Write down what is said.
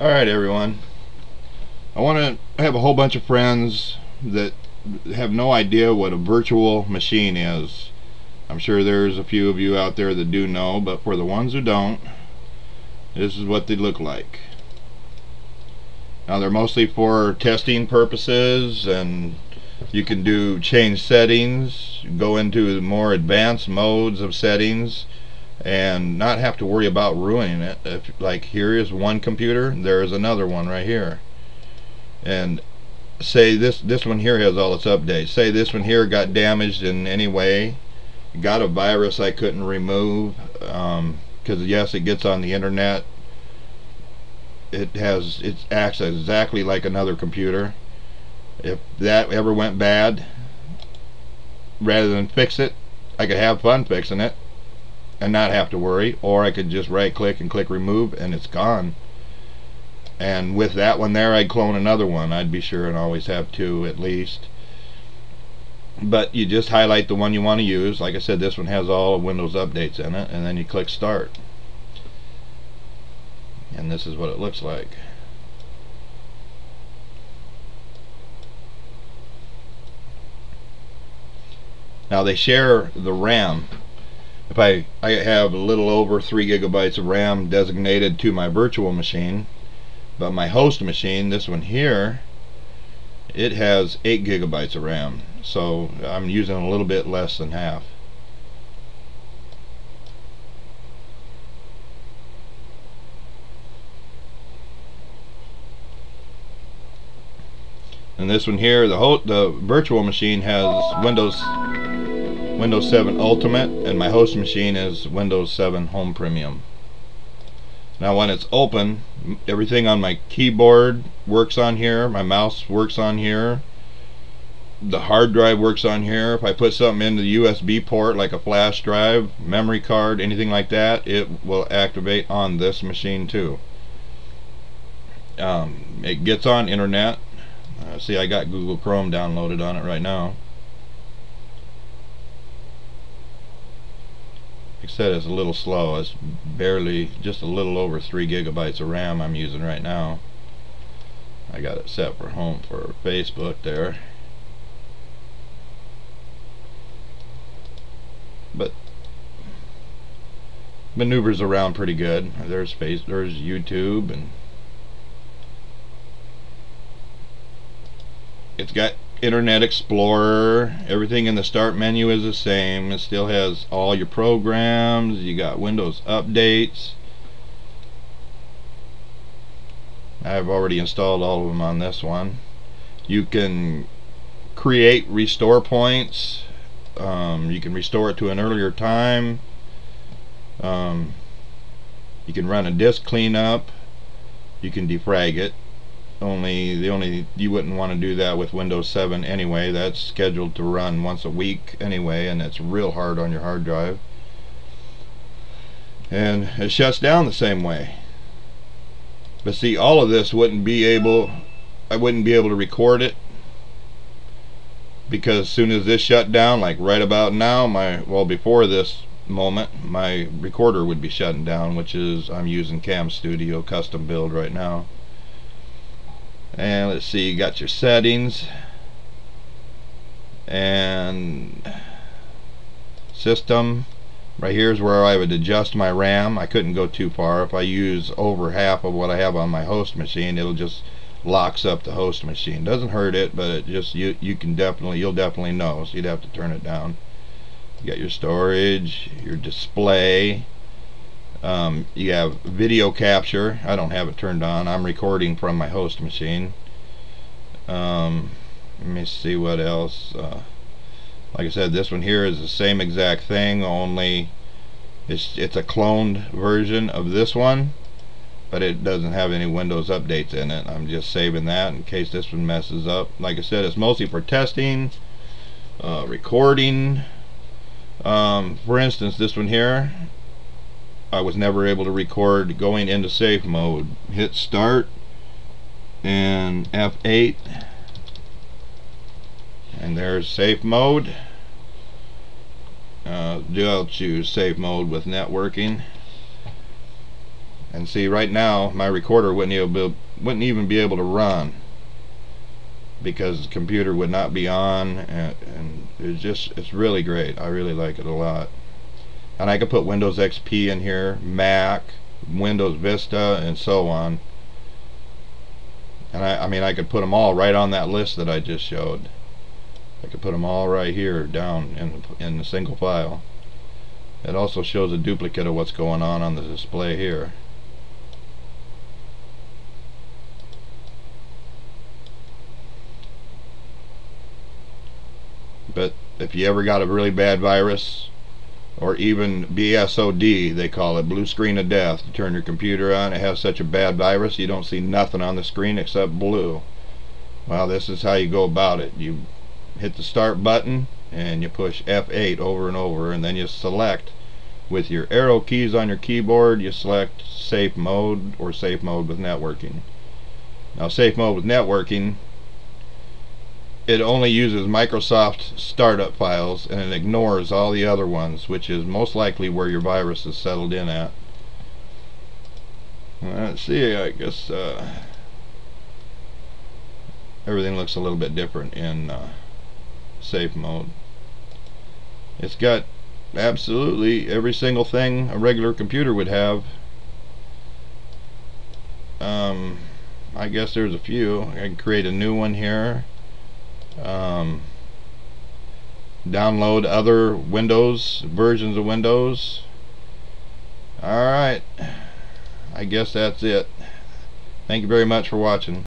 Alright everyone, I want to have a whole bunch of friends that have no idea what a virtual machine is. I'm sure there's a few of you out there that do know, but for the ones who don't, this is what they look like. Now they're mostly for testing purposes and you can do change settings, go into more advanced modes of settings and not have to worry about ruining it. If like here is one computer, there is another one right here. And say this this one here has all its updates. Say this one here got damaged in any way, got a virus I couldn't remove because um, yes, it gets on the internet. It has it acts exactly like another computer. If that ever went bad, rather than fix it, I could have fun fixing it and not have to worry or I could just right click and click remove and it's gone. And with that one there I'd clone another one. I'd be sure and always have two at least. But you just highlight the one you want to use. Like I said this one has all of Windows updates in it and then you click start. And this is what it looks like now they share the RAM. If I, I have a little over 3 gigabytes of RAM designated to my virtual machine but my host machine this one here it has 8 gigabytes of RAM so I'm using a little bit less than half. And this one here the, the virtual machine has Windows Windows 7 Ultimate and my host machine is Windows 7 Home Premium. Now when it's open, everything on my keyboard works on here, my mouse works on here, the hard drive works on here. If I put something into the USB port like a flash drive, memory card, anything like that, it will activate on this machine too. Um, it gets on internet. Uh, see I got Google Chrome downloaded on it right now. Like I said it's a little slow. It's barely just a little over 3 gigabytes of RAM I'm using right now. I got it set for home for Facebook there. But maneuvers around pretty good. There's face there's YouTube and it's got Internet Explorer everything in the start menu is the same. It still has all your programs. You got Windows updates. I've already installed all of them on this one. You can create restore points. Um, you can restore it to an earlier time. Um, you can run a disk cleanup. You can defrag it only the only you wouldn't want to do that with Windows 7 anyway. That's scheduled to run once a week anyway and it's real hard on your hard drive. And it shuts down the same way. But see all of this wouldn't be able I wouldn't be able to record it because as soon as this shut down like right about now my well before this moment my recorder would be shutting down which is I'm using Cam Studio custom build right now and let's see you got your settings. And system. Right here is where I would adjust my RAM. I couldn't go too far. If I use over half of what I have on my host machine it'll just locks up the host machine. Doesn't hurt it but it just you you can definitely you'll definitely know so you'd have to turn it down. You got your storage your display um, you have video capture. I don't have it turned on. I'm recording from my host machine. Um, let me see what else. Uh, like I said, this one here is the same exact thing, only it's it's a cloned version of this one, but it doesn't have any Windows updates in it. I'm just saving that in case this one messes up. Like I said, it's mostly for testing, uh, recording. Um, for instance, this one here, I was never able to record going into safe mode. Hit start and F8 and there's safe mode. Uh, do choose safe mode with networking. And see right now my recorder wouldn't even, wouldn't even be able to run because the computer would not be on and, and it's just it's really great. I really like it a lot and I could put Windows XP in here Mac Windows Vista and so on. And I, I mean I could put them all right on that list that I just showed. I could put them all right here down in in the single file. It also shows a duplicate of what's going on on the display here. But if you ever got a really bad virus or even BSOD they call it blue screen of death. You turn your computer on it has such a bad virus you don't see nothing on the screen except blue. Well this is how you go about it. You hit the start button and you push F8 over and over and then you select with your arrow keys on your keyboard you select safe mode or safe mode with networking. Now safe mode with networking it only uses Microsoft startup files and it ignores all the other ones which is most likely where your virus is settled in at. Let's see I guess uh, everything looks a little bit different in uh, safe mode. It's got absolutely every single thing a regular computer would have. Um, I guess there's a few. I can create a new one here um, download other Windows versions of Windows. Alright I guess that's it. Thank you very much for watching